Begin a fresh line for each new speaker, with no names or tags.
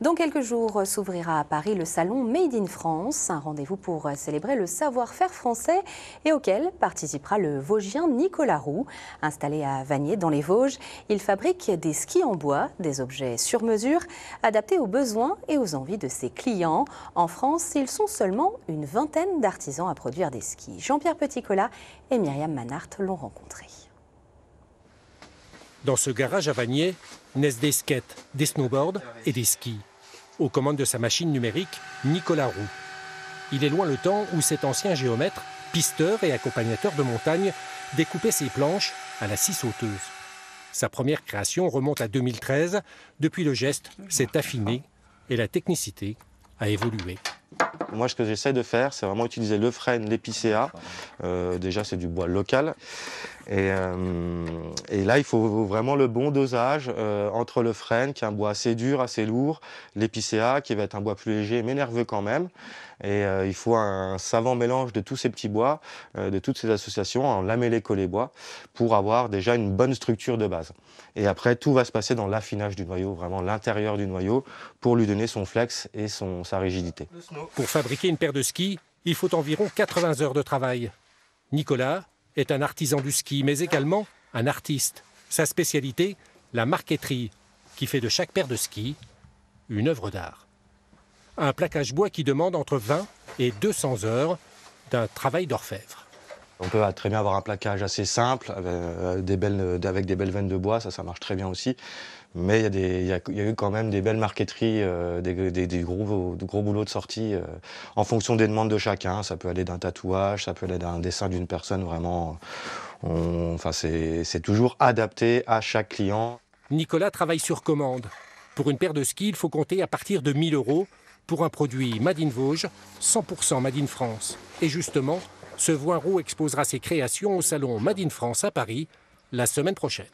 Dans quelques jours s'ouvrira à Paris le salon Made in France, un rendez-vous pour célébrer le savoir-faire français et auquel participera le Vosgien Nicolas Roux. Installé à Vanier dans les Vosges, il fabrique des skis en bois, des objets sur mesure, adaptés aux besoins et aux envies de ses clients. En France, ils sont seulement une vingtaine d'artisans à produire des skis. Jean-Pierre Petitcola et Myriam Manart l'ont rencontré.
Dans ce garage à Vanier naissent des skates, des snowboards et des skis aux commandes de sa machine numérique, Nicolas Roux. Il est loin le temps où cet ancien géomètre, pisteur et accompagnateur de montagne, découpait ses planches à la scie sauteuse. Sa première création remonte à 2013. Depuis, le geste s'est affiné et la technicité a évolué.
Moi, ce que j'essaie de faire, c'est vraiment utiliser le frêne, l'épicéa. Euh, déjà, c'est du bois local. Euh, et, là, il faut vraiment le bon dosage euh, entre le frêne, qui est un bois assez dur, assez lourd, l'épicéa, qui va être un bois plus léger, mais nerveux quand même. Et il faut un savant mélange de tous ces petits bois, de toutes ces associations, en lamellé collé bois, pour avoir déjà une bonne structure de base. Et après, tout va se passer dans l'affinage du noyau, vraiment l'intérieur du noyau, pour lui donner son flex et son, sa rigidité.
Pour fabriquer une paire de skis, il faut environ 80 heures de travail. Nicolas est un artisan du ski, mais également un artiste. Sa spécialité, la marqueterie, qui fait de chaque paire de skis une œuvre d'art. Un plaquage bois qui demande entre 20 et 200 heures d'un travail d'orfèvre.
On peut très bien avoir un plaquage assez simple, avec euh, des belles, avec des belles veines de bois, ça, ça marche très bien aussi. Mais il y, a eu quand même des belles marqueteries, euh, des, gros, gros boulots de sortie euh, en fonction des demandes de chacun. Ça peut aller d'un tatouage, ça peut aller d'un dessin d'une personne, vraiment. enfin, c'est toujours adapté à chaque client.
Nicolas travaille sur commande. Pour une paire de skis, il faut compter à partir de 1000 euros pour un produit Made in Vosges, 100% Made in France. Et justement, ce Voinroux exposera ses créations au salon Made in France à Paris la semaine prochaine.